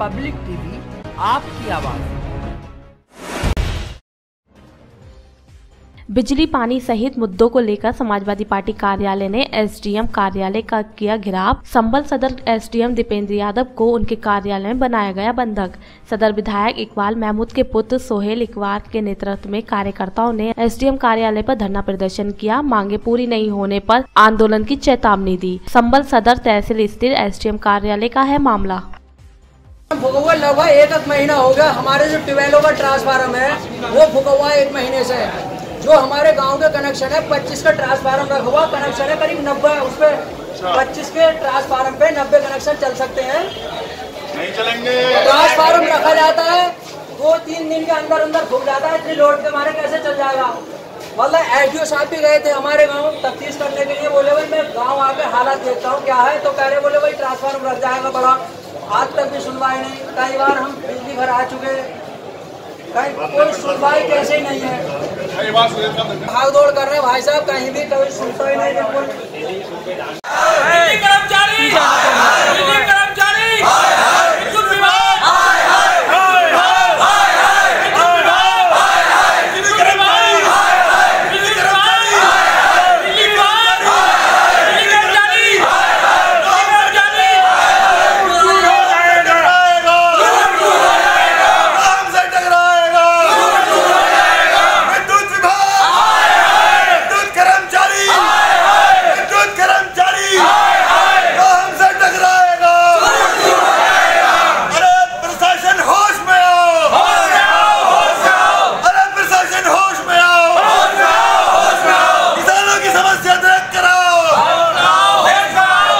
Public TV, आपकी आवाज़। बिजली पानी सहित मुद्दों को लेकर समाजवादी पार्टी कार्यालय ने एसडीएम कार्यालय का किया घिराव। संबल सदर एसडीएम दीपेंद्र यादव को उनके कार्यालय में बनाया गया बंधक। सदर विधायक इकबाल महमूद के पुत्र सोहेल इकबाल के नेतृत्व में कार्यकर्ताओं ने एसडीएम कार्यालय पर धरना प्रदर्शन किया। मांगे पूरी नहीं होने पर आंदोलन की चेतावनी दी। संबल सदर तहसील स्थित एसडीएम कार्यालय का है मामला। फुका हुआ लगभग एक एक महीना हो गया। हमारे जो ट्यूबवेलों का ट्रांसफार्म है वो फुका हुआ एक महीने से है। जो हमारे गाँव के कनेक्शन है 25 का ट्रांसफार्म रखा हुआ। कनेक्शन है करीब 90 उस पे 25 के ट्रांसफार्म पे 90 कनेक्शन चल सकते हैं। नहीं चलेंगे। ट्रांसफार्म रखा जाता है दो तीन दिन के अंदर अंदर फूक जाता है इतनी लोड के मारे कैसे चल जाएगा? मतलब एस साहब भी गए थे हमारे गाँव तफ्तीश करने के लिए। बोले भाई मैं गाँव आके हालात देखता हूँ क्या है? तो कह रहे बोले भाई ट्रांसफार्म रख जाएगा बड़ा। आज तक भी सुनवाई नहीं। कई बार हम बिजली भर आ चुके कहीं कोई सुनवाई कैसे ही नहीं है। भाग दौड़ कर रहे हैं। भाई साहब, कहीं भी कभी सुनता ही नहीं बिल्कुल बिजली कर्मचारी बिजली कर्मचारी विद्युत विभाग विद्युत विभाग बिजली कर्मचारी बिजली विभाग बिजली कर्मचारी बिजली कर्मचारी हमसे टकराएगा विद्युत विभाग विद्युत कर्मचारी विद्युत कर्मचारी तो हमसे टकराएगा अरे प्रशासन होश में आओ अरे प्रशासन होश में आओ किसानों की समस्या देख कर आओ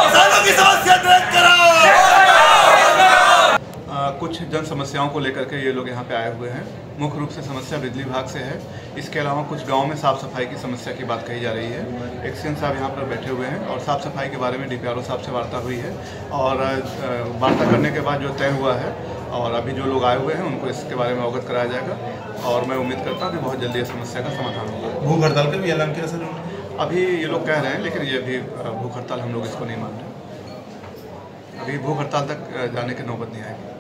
किसानों की समस्या देख कर आओ आ, कुछ जन समस्याओं को लेकर के ये लोग यहाँ पे आए हुए हैं। मुख्य रूप से समस्या बिजली विभाग से है। इसके अलावा कुछ गाँव में साफ़ सफ़ाई की समस्या की बात कही जा रही है। एक्सीएन साहब यहाँ पर बैठे हुए हैं और साफ़ सफ़ाई के बारे में डीपीआरओ साहब से वार्ता हुई है और वार्ता करने के बाद जो तय हुआ है और अभी जो लोग आए हुए हैं उनको इसके बारे में अवगत कराया जाएगा और मैं उम्मीद करता हूँ कि बहुत जल्दी इस समस्या का समाधान होगा। भूख हड़ताल का भी ऐलान किया सर अभी ये लोग कह रहे हैं लेकिन ये अभी भूख हड़ताल हम लोग इसको नहीं मान रहे। अभी भूख हड़ताल तक जाने की नौबत नहीं आएगी।